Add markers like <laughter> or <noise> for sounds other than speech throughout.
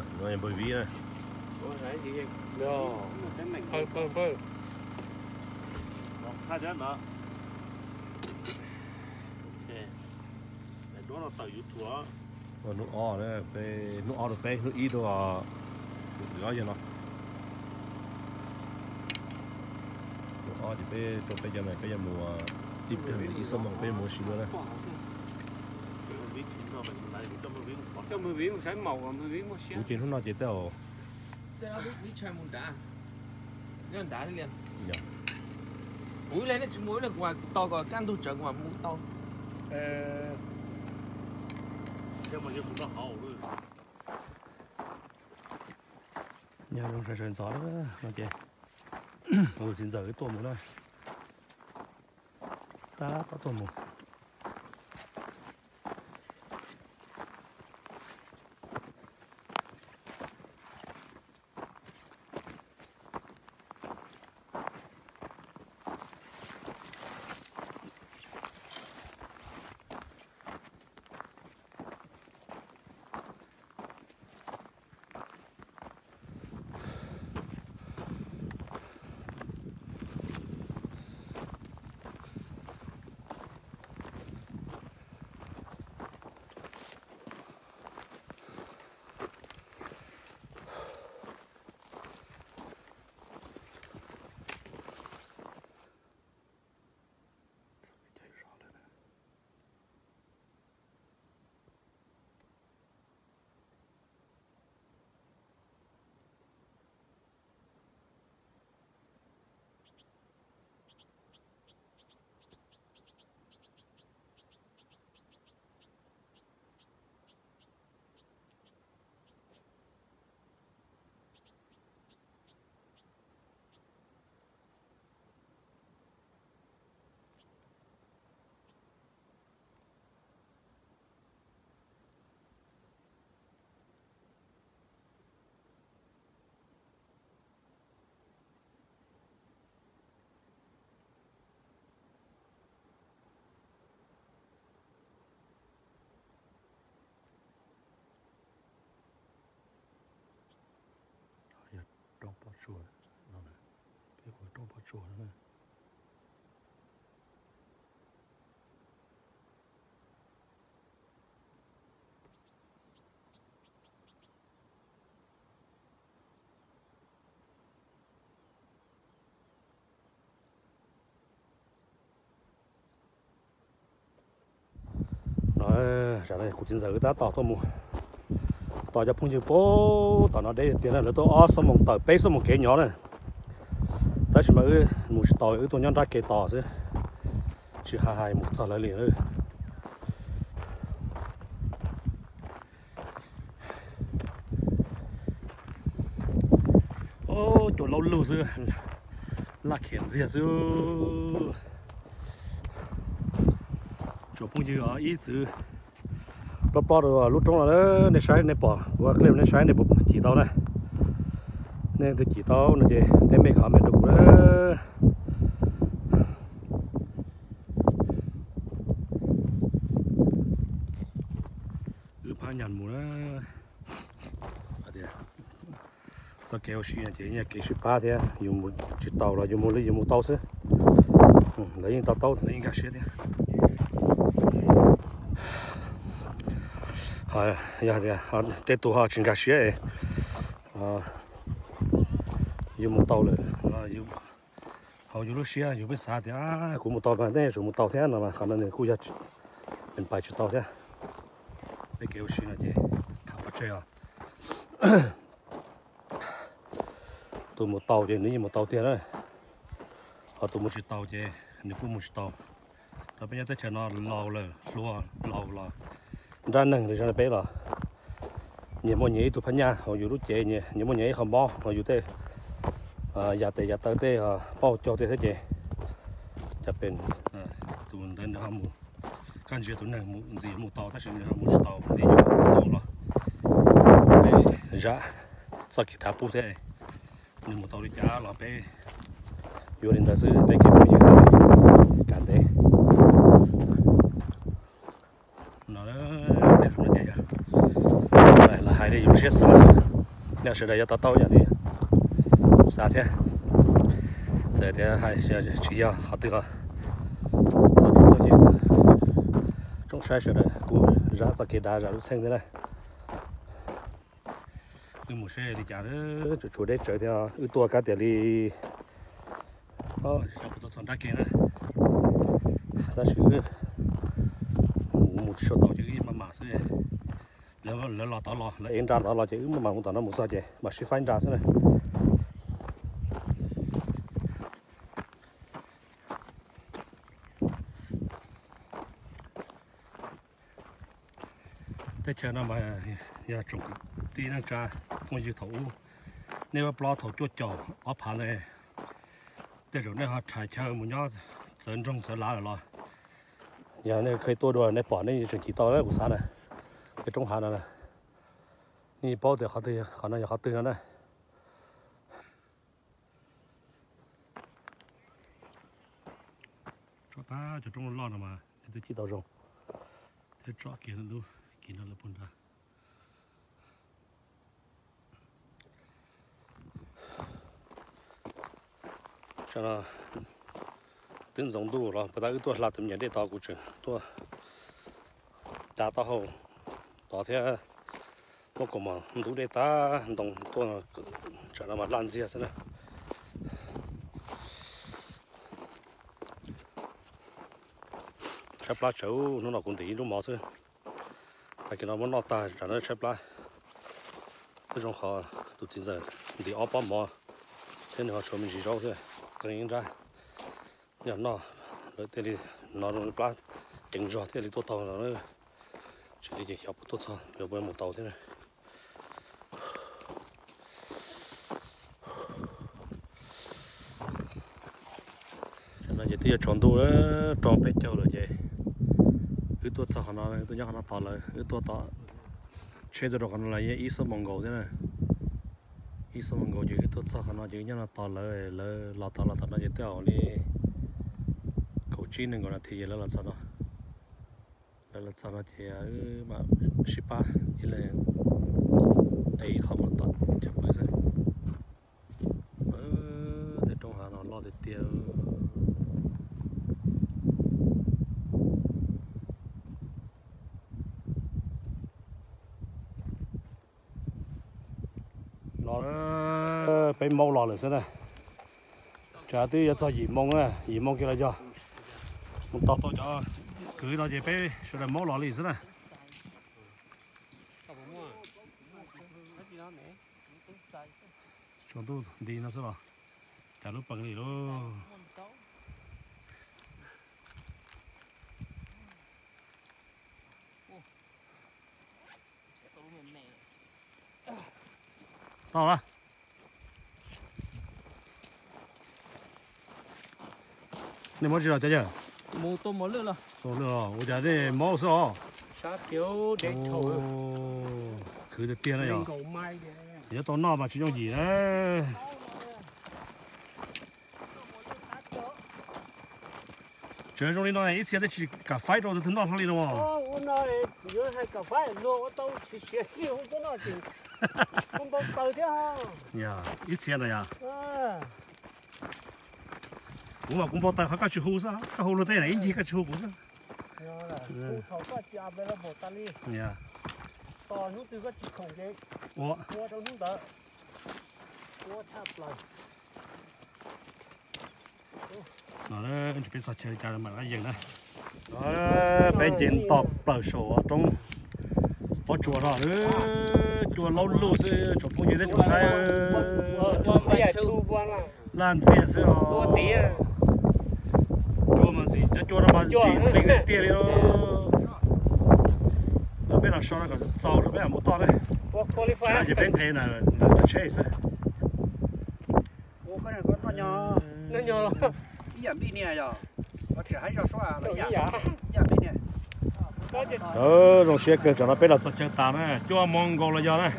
nè nó bởi vì nè Yo. Phơi phơi phơi. hai đứa nữa ok. Để đó là tàu chúa. Còn nó o nữa về nó o được về nó ít đồ đó gì nó. Nó o thì về trong bây giờ này bây giờ mùa ít về ít sớm mà về mùa xí nữa này cái ví chúng nó mình lại cho mười ví một sấy màu và mười ví một cú chiến hôm nào chỉ tao Đây là biết chơi môn đá. Nó đá liền. nhở Mũi lên nó mũi là quả to quả căn thu trở quả mũi to. Ờ, nhưng mà như cũng nó hậu rồi nhà luôn sờ sờ gió đó nó kìa. <coughs> Ôi xin giờ cái tôm một này ta ta tôm một của trong bao này cũng chính giờ người ta tỏ thôi mù tỏ cho phong chữ phố tỏ nó đây tiền là nó tôi ó xong một tờ bê xong một cái nhỏ này đó chỉ mà một tỏ ư, tôi nhân ra kề tỏ chứ. Chỉ hai hai một giờ lại liền ư. Ô, chỗ lâu lâu chứ. Là khiển gì chứ. Chỗ phong chữ ở ít chứ. Bắt bỏ rồi, lúc trong là nó sai này bỏ và cái này sai này bụng chỉ tao này nên tôi chỉ tao nó gì nên mấy khám mấy đủ đó cứ phá nhằn mù đó à đi sao kéo xí này thì nhà kéo xí phá thế. Dùng một chiếc tàu là dùng một lấy dùng một tàu chứ ừ, lấy những tàu tàu, lấy những cái xí thế à ya ya à tết tu ha chuyện cả xe à dùng một tàu rồi là ờ, dùng hầu như lúc xe dùng bên xa thì à cũng một tàu mà đây dùng một tàu thế nào mà khả năng này cũng giờ bên phải chiếc tàu thế. Để kéo xe này chứ thằng bắt chơi à tôi một tàu thì nếu như một tàu tiền đấy họ tôi một chiếc tàu chứ nếu cũng một chiếc tàu. Đó bây giờ tới chờ nó lâu rồi lúa lâu rồi ra nâng thì ra bé rồi nhiều mọi nhảy tụ phải nha họ dù lúc trẻ nhỉ nhiều mọi nhảy không bao họ dù tê à ờ, giờ tê giờ tới tê họ bao cho tê thế chị chả bên ờ, à tụ mình đến được ham mua. Căn cứ tụ này một gì một tàu ta sẽ một chiếc tàu, đi dùng tàu rồi bé ra sau khi đã bút thế ni mo tori cha la pe yorin da se te ke pe kan te nó để nó chạy hai đây dùng xe xa xuống nhà xe đây ta tàu nhà đi. Xa thế. Xe thế hai xe chỉ giờ họ tự họ trong xe xe đây cũng ra ta kia đá ra lúc xanh thế cái một xe thì chả nữa chỗ chỗ đây theo ư tua cá tiền đi ờ. Sao có thằng đá kia nữa ta sử một số tàu chứ mà mà sẽ lỡ lỡ lọt tàu lọt lỡ em ra tàu chứ mà mà không tàu nó một sao chứ. Mà sẽ phanh ra thế này. Thế chờ nó mà nhà trồng tí năng cha con dư thủ nếu mà bỏ thủ cho chậu ở phá này để rồi nếu họ trải chơi một nhóc sơn trong sơn lá rồi giờ này khi tua đồ này bỏ này chuẩn chỉ to đấy, của xã này. Cái trung hà này này. นี่ป้อเดี๋ยวเขาตีเขาน่าจะเขาตีแล้วนะจอดตาจะตรงรอดออกมาเดี๋ยวจีตเอาลงเดี๋ยวจอดกินดูกินแล้วเลยปุ่นตา cho nó tiếng giống đủ rồi, bây giờ tôi là tầm nhận để tao cũng chừng tôi đã tao hậu đó thế có có mà đủ để ta đồng tôi trở lại mà làm gì thế này chép lá chấu nó là cũng tí lúc máu xưa tại cái nó muốn nó ta trở lại chép lá. Cái trong khó tôi tin giờ đi ốp bom mò thế nên họ cho mình chỉ rau thôi cái ra. Nhà nó rồi thế thì nó nó plát, chỉnh rõ thế thì tôi tàu nó chỉ để chỉ học tốt sao giờ bây một tàu thế này. Cho nên giờ chọn đồ đó chọn bé châu rồi chứ cái tôi sao nó tôi nhớ nó tàu rồi, cái tôi tàu chơi được nó là ý số mong cầu thế này ý số mong gọi chỉ cái tôi sao nó chỉ nhớ nó tàu lỡ lỡ là tàu là tàu nó chỉ tiêu đi cầu chi nên gọi là thì lỡ là sao đó lỡ là sao nó chỉ mà shipa á là ấy không một tuần chụp cái gì để trong hàng nó lo để tiêu lò bị mâu lò rồi xem chả tí giờ sao gì mông á. Gì mông kia là cho. Một tọt tọt cho cứ nó gì bé là mâu lò liền xem này chúng tôi đi nó sao chả lúc bằng gì luôn. Oh đâu tao à này mất gì rồi chưa mù tôm mỏ lửa là tổ lửa ủa chả thế máu sao sa thiếu để thầu cứ được tiền này rồi rồi cầu mai giờ tao nọ mà chỉ dùng gì đấy. Chuyện trong này ít xe chỉ cả phái rồi thì nó thằng đi đâu mà? Ô ô nói nhớ hay cà phê lúa tao chỉ xé xíu không có nói gì không bao tàu thế ha nhà ít xe này à cũng mà cũng bao tay họ cả chịu hú sao cả hú này gì cả chịu hú sao thầu có chả về là bộ ta đi nhà tao từ cái ủa mua đâu lúc đó mua chắp lại nó đó chỉ biết chơi chơi mà nó dừng đó đó bên trên tọp bờ sổ trong có chùa đó chùa lâu lâu sẽ chùa cũng như thế chùa sai. Bây giờ là lan gì sẽ tua tía chùa mà gì? Cho chùa nó mà chỉ lấy cái tiền đi đó nó bên nào sau nó còn giàu rồi bên nào một to đấy. Chả chỉ bên thế là là chơi sao ô cái này con nó nhỏ. Nó nhỏ. Lắm ý giảm đi nè giờ. Có thể hay cho xóa là Trời giảm dạ giảm rồi xe cơ cho nó biết là sao chơi tàn này cho mong gọi là giờ này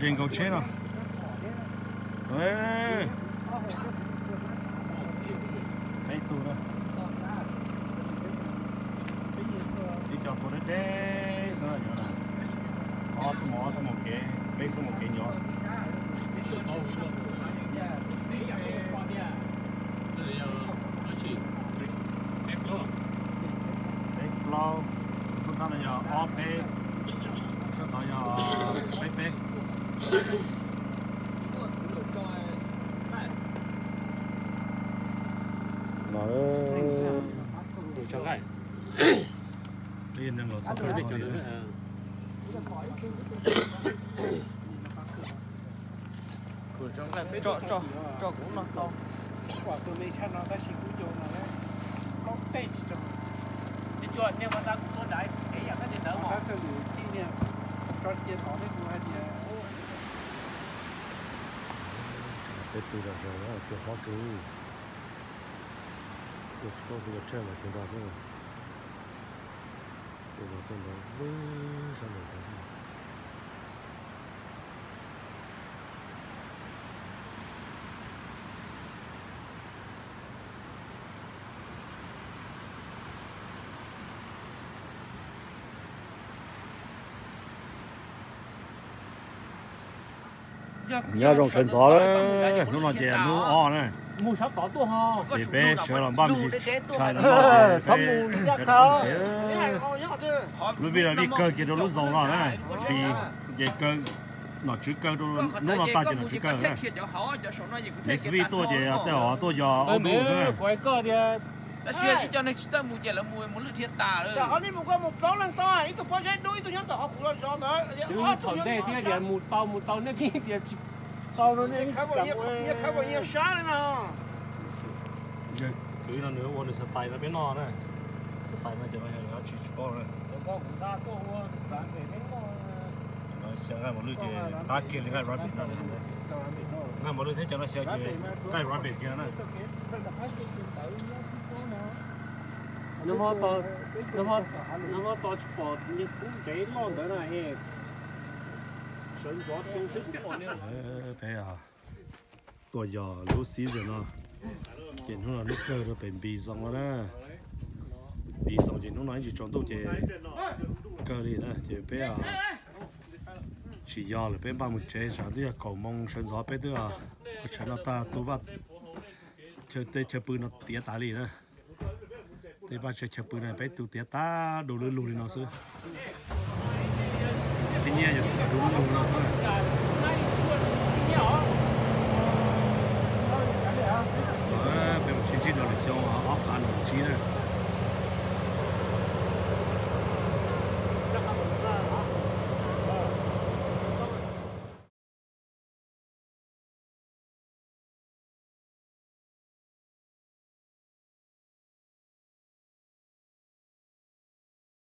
trên cầu chết rồi đấy Mấy tù đó. Đi cho tù đấy đấy. Sao rồi nè. Awesome, awesome, okay. Mấy số một cái nó đủ cho gạch điên đang lột xong phân định cho nó của trong là cho cho cho cũng nó to quả từ này cho nó ta chỉ cũng dùng nó đấy nó tê chỉ cho chỉ cho nhưng mà ta cũng có đại để giảm cái tiền đỡ mà? Ta thử chi nha cho tiền họ thế cũng hay gì à? Để từ đó rồi đó kiểu hoa cứ được số bây giờ chơi là kiểu đó rồi kiểu đó tôi nói với sao này cái gì nhớ trong sân gió đấy. Nó là chè nó o này. Mua sắp tỏ tôi ha thì bé sợ làm băm gì Ờ, là sống mù chắc sao? lúc bây giờ đi cơ kia nó lúc giàu rồi này. vì về cơ. Nó chữ cơ nó nó là ta chỉ là chữ cơ này. để vì tôi thì tôi họ tôi giờ ông đủ mẹ, là xe chỉ cho nên chúng ta mua chè là mua muốn lượt thiết tà rồi đó đi mua con một bao lăng to à? ấy tụi bao xe đuôi tụi nhân tụi họ cũng lo gió đó chứ thằng đây thì là một tao một tao nên thì thì tao nó nên khá bao nhiêu khá bao nhiêu sáng đấy nó cứ nó nữa quên được sợi tay nó biết nó này sợi tay nó chỉ là chỉ bao này. Ta cũng đa cô bán để đến có nó một lúc thì ta kia thì ngay rabbit nó ngay một lúc thế cho nó sẽ cái rabbit kia này nó ho to nó ho nó ho to sport như cũng cái lon đó này hè sơn gió trong sức của nó bé à tuổi giờ lúc xí rồi nó chuyện nó là lúc cơ nó bị bị xong rồi đó bị xong thì nó nói chỉ chọn tôi chơi cơ đi đó chơi bé à chỉ do là bên ba một chế sản đi cầu mong sân gió bên nữa có chả nó ta tu vắt. Chơi tê chơi bự nó tía tá đi nữa, tê ba chơi chơi bự này bé tu tía tá đồ lư lù đi nó xưa. Cái nhẹ rồi đồ lư nó xưa.